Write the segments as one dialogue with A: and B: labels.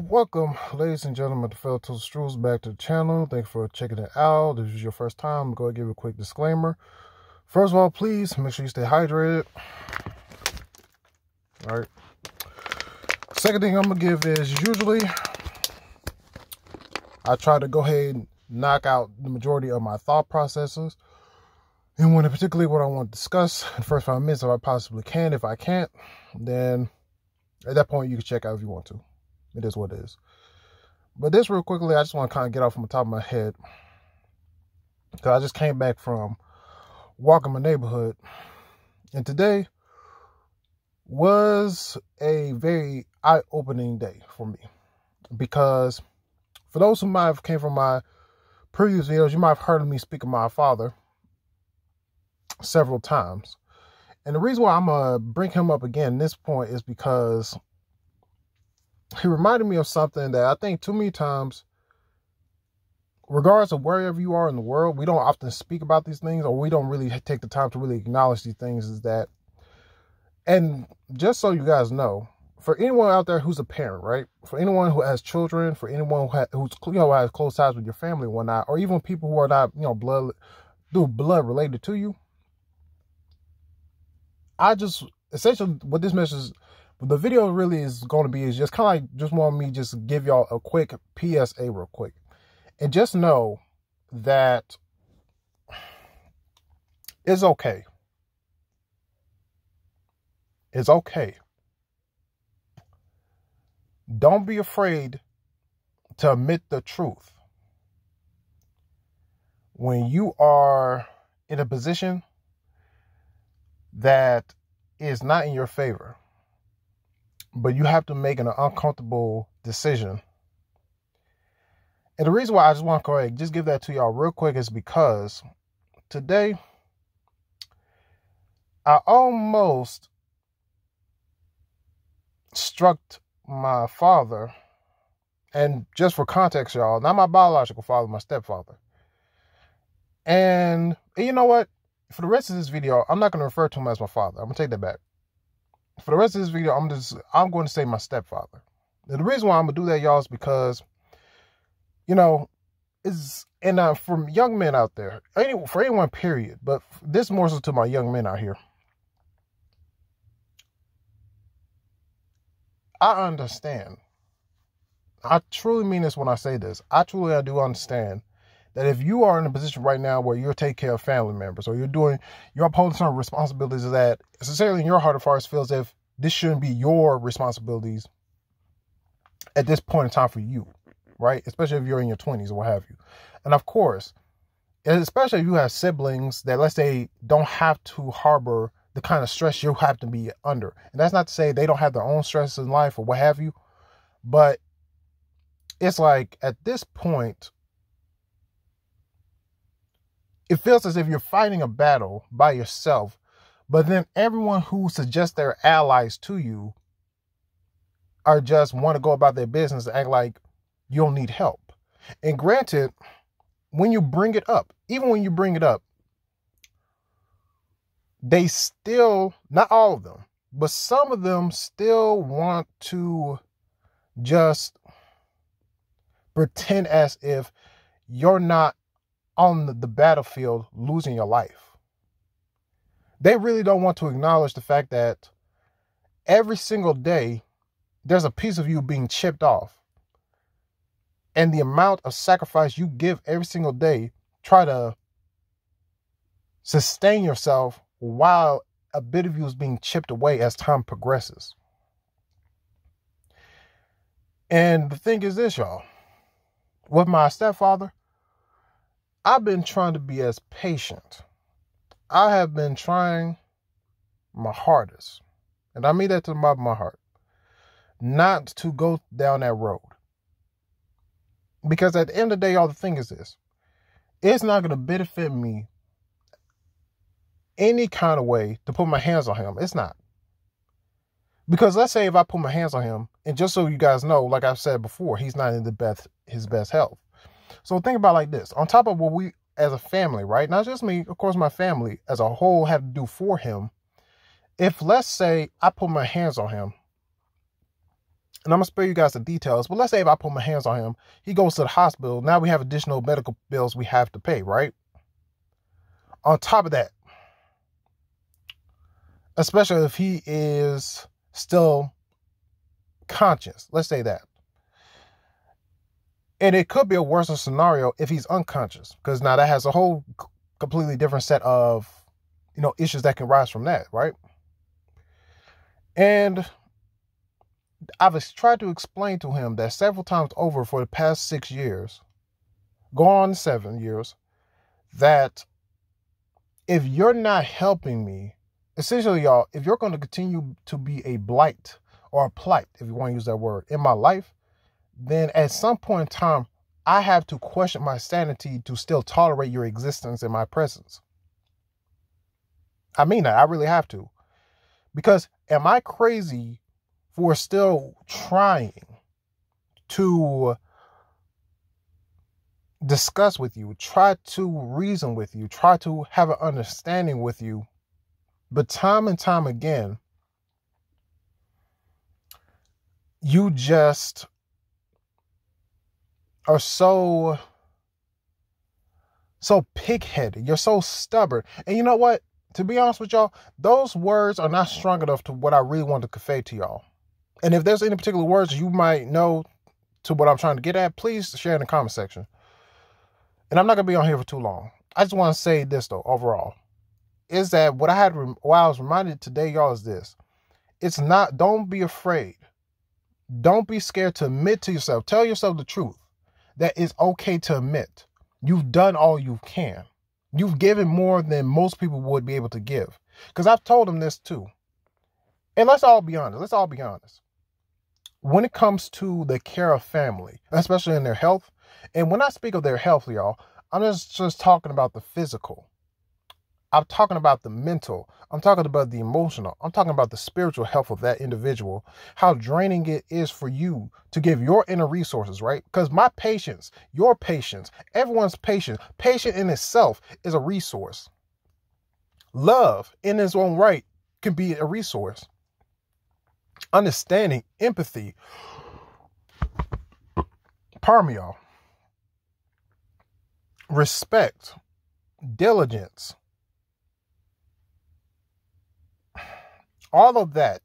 A: welcome, ladies and gentlemen, the fellow Strews back to the channel. Thank you for checking it out. If this is your first time, I'm going to give a quick disclaimer. First of all, please make sure you stay hydrated. All right. Second thing I'm to give is usually I try to go ahead and knock out the majority of my thought processes. And when particularly what I want to discuss in the first five minutes, if I possibly can, if I can't, then at that point you can check out if you want to. It is what it is. But this real quickly, I just want to kind of get off from the top of my head. Because I just came back from walking my neighborhood. And today was a very eye-opening day for me. Because for those who might have came from my previous videos, you might have heard me speak of my father several times. And the reason why I'm going to bring him up again this point is because he reminded me of something that I think too many times, regardless of wherever you are in the world, we don't often speak about these things or we don't really take the time to really acknowledge these things. Is that, and just so you guys know, for anyone out there who's a parent, right? For anyone who has children, for anyone who has, who's you know has close ties with your family and whatnot, or even people who are not you know blood through blood related to you. I just essentially what this message but the video really is going to be is just kind of like just want me just give y'all a quick PSA real quick. And just know that it's okay. It's okay. Don't be afraid to admit the truth. When you are in a position that is not in your favor but you have to make an uncomfortable decision. And the reason why I just want to ahead just give that to y'all real quick is because today I almost struck my father, and just for context, y'all, not my biological father, my stepfather. And you know what? For the rest of this video, I'm not going to refer to him as my father. I'm going to take that back for the rest of this video, I'm just I'm going to say my stepfather. The reason why I'm gonna do that, y'all, is because you know is and uh, from young men out there, any for anyone, period. But this more so to my young men out here. I understand. I truly mean this when I say this. I truly I do understand that if you are in a position right now where you're taking care of family members or you're doing, you're upholding some responsibilities that sincerely in your heart of hearts feels if this shouldn't be your responsibilities at this point in time for you, right? Especially if you're in your 20s or what have you. And of course, especially if you have siblings that let's say don't have to harbor the kind of stress you have to be under. And that's not to say they don't have their own stress in life or what have you, but it's like at this point it feels as if you're fighting a battle by yourself, but then everyone who suggests they're allies to you are just want to go about their business and act like you don't need help. And granted, when you bring it up, even when you bring it up, they still, not all of them, but some of them still want to just pretend as if you're not on the battlefield losing your life. They really don't want to acknowledge the fact that every single day there's a piece of you being chipped off. And the amount of sacrifice you give every single day, try to sustain yourself while a bit of you is being chipped away as time progresses. And the thing is this, y'all. With my stepfather, I've been trying to be as patient. I have been trying my hardest, and I mean that to the bottom of my heart, not to go down that road. Because at the end of the day, all the thing is this it's not going to benefit me any kind of way to put my hands on him. It's not. Because let's say if I put my hands on him, and just so you guys know, like I've said before, he's not in the best his best health. So think about like this. On top of what we as a family, right? Not just me, of course, my family as a whole had to do for him. If let's say I put my hands on him and I'm gonna spare you guys the details, but let's say if I put my hands on him, he goes to the hospital. Now we have additional medical bills we have to pay, right? On top of that, especially if he is still conscious, let's say that. And it could be a worse scenario if he's unconscious, because now that has a whole completely different set of, you know, issues that can rise from that, right? And I've tried to explain to him that several times over for the past six years, going on seven years, that if you're not helping me, essentially, y'all, if you're going to continue to be a blight or a plight, if you want to use that word, in my life, then at some point in time, I have to question my sanity to still tolerate your existence in my presence. I mean that. I really have to. Because am I crazy for still trying to discuss with you, try to reason with you, try to have an understanding with you. But time and time again, you just are so so pig-headed. You're so stubborn. And you know what? To be honest with y'all, those words are not strong enough to what I really want to convey to y'all. And if there's any particular words you might know to what I'm trying to get at, please share in the comment section. And I'm not gonna be on here for too long. I just want to say this though, overall, is that what I had, what I was reminded today, y'all, is this: it's not. Don't be afraid. Don't be scared to admit to yourself. Tell yourself the truth. That it's okay to admit you've done all you can. You've given more than most people would be able to give. Because I've told them this too. And let's all be honest. Let's all be honest when it comes to the care of family, especially in their health, and when I speak of their health, y'all, I'm just, just talking about the physical. I'm talking about the mental. I'm talking about the emotional. I'm talking about the spiritual health of that individual. How draining it is for you to give your inner resources, right? Because my patience, your patience, everyone's patience, patient in itself is a resource. Love in its own right can be a resource understanding, empathy. Pardon me, y'all. Respect, diligence, all of that,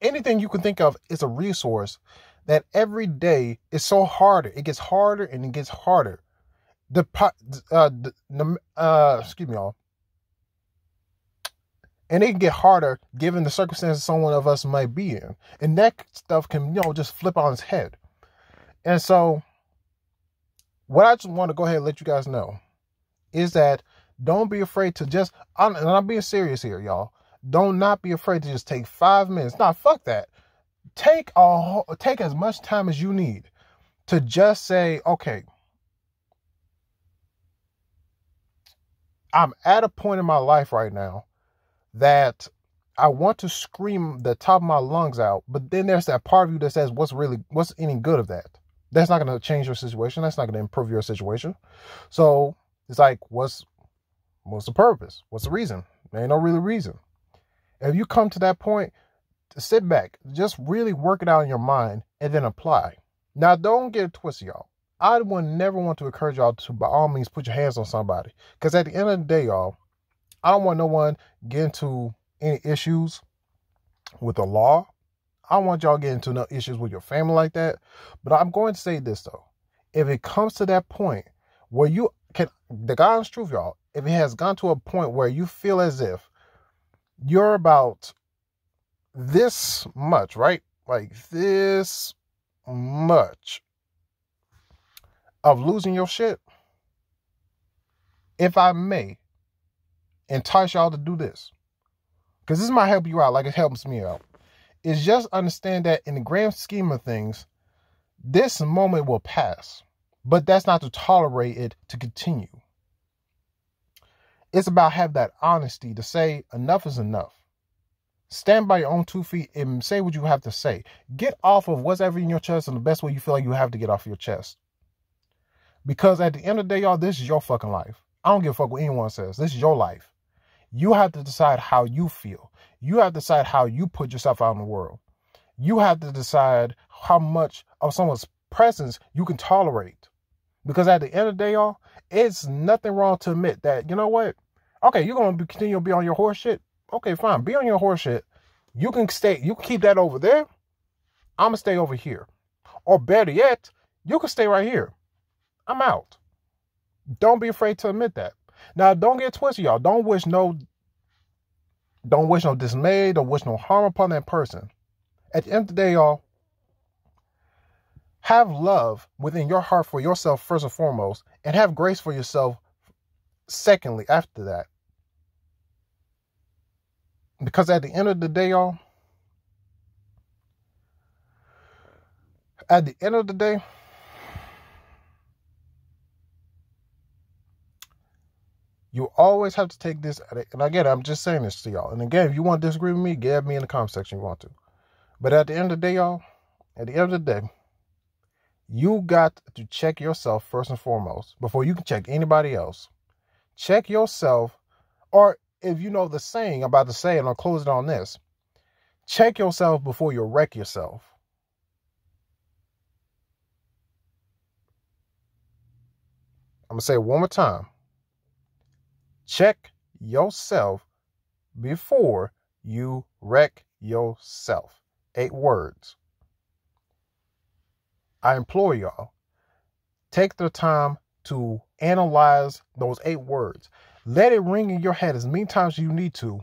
A: anything you can think of is a resource that every day is so harder. It gets harder and it gets harder. The uh, the, uh, excuse me, y'all and it can get harder given the circumstances someone of us might be in and that stuff can you know just flip on its head and so what i just want to go ahead and let you guys know is that don't be afraid to just and i'm being serious here y'all don't not be afraid to just take five minutes nah fuck that take a take as much time as you need to just say okay i'm at a point in my life right now that I want to scream the top of my lungs out, but then there's that part of you that says, "What's really, what's any good of that?" That's not going to change your situation. That's not going to improve your situation. So it's like, what's what's the purpose? What's the reason? There ain't no really reason. If you come to that point, sit back, just really work it out in your mind, and then apply. Now, don't get it twisted, y'all. I would never want to encourage y'all to, by all means, put your hands on somebody, because at the end of the day, y'all, I don't want no one get into any issues with the law. I don't want y'all getting into no issues with your family like that. But I'm going to say this though. If it comes to that point where you can the God's truth, y'all, if it has gone to a point where you feel as if you're about this much, right? Like this much of losing your shit, if I may, entice y'all to do this. Because this might help you out like it helps me out. Is just understand that in the grand scheme of things, this moment will pass. But that's not to tolerate it to continue. It's about have that honesty to say enough is enough. Stand by your own two feet and say what you have to say. Get off of whatever in your chest in the best way you feel like you have to get off your chest. Because at the end of the day, y'all, this is your fucking life. I don't give a fuck what anyone says. This is your life. You have to decide how you feel. You have to decide how you put yourself out in the world. you have to decide how much of someone's presence you can tolerate. Because at the end of the day, y'all, it's nothing wrong to admit that, you know what? Okay, you're gonna continue to be on your horse shit. Okay, fine. Be on your horse shit. You can stay, you can keep that over there. I'm gonna stay over here. Or better yet, you can stay right here. I'm out. Don't be afraid to admit that. Now, don't get twisted, y'all. Don't wish no don't wish no dismay, don't wish no harm upon that person. At the end of the day, y'all, have love within your heart for yourself first and foremost, and have grace for yourself secondly after that. Because at the end of the day, y'all, at the end of the day, you always have to take this. And again, I'm just saying this to y'all. And again, if you want to disagree with me, get me in the comment section you want to. But at the end of the day, y'all, at the end of the day, you got to check yourself first and foremost before you can check anybody else. Check yourself, or if you know the saying I'm about to say, and I'll close it on this check yourself before you wreck yourself. I'm going to say it one more time. Check yourself before you wreck yourself. Eight words. I implore y'all, take the time to analyze those eight words. Let it ring in your head as many times as you need to.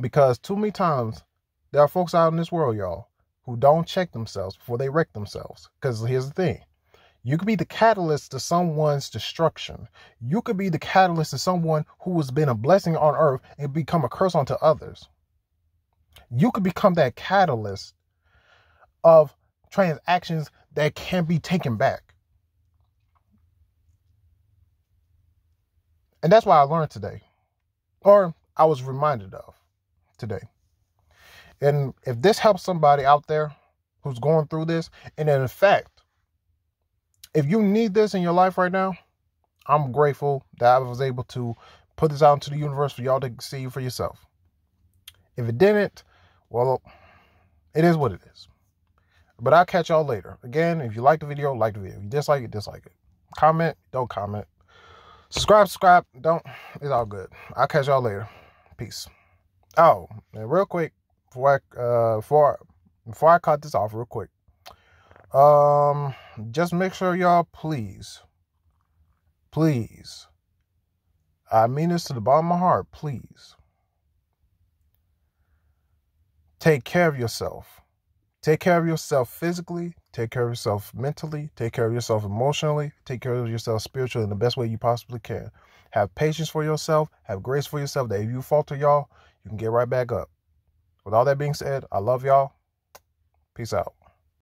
A: Because too many times there are folks out in this world, y'all, who don't check themselves before they wreck themselves. Because here's the thing you could be the catalyst to someone's destruction. You could be the catalyst to someone who has been a blessing on earth and become a curse onto others. You could become that catalyst of transactions that can be taken back. And that's why I learned today, or I was reminded of today. And if this helps somebody out there who's going through this, and in fact, if you need this in your life right now, I'm grateful that I was able to put this out into the universe for y'all to see for yourself. If it didn't, well, it is what it is. But I'll catch y'all later. Again, if you like the video, like the video. If you dislike it, dislike it. Comment, don't comment. Subscribe, subscribe, don't. It's all good. I'll catch y'all later. Peace. Oh, and real quick, before I, uh, before, before I cut this off, real quick. Um, just make sure y'all, please, please, I mean this to the bottom of my heart, please. Take care of yourself Take care of yourself physically, take care of yourself mentally, take care of yourself emotionally, take care of yourself spiritually in the best way you possibly can. Have patience for yourself, have grace for yourself that if you falter, y'all, you can get right back up. With all that being said, I love y'all. Peace out.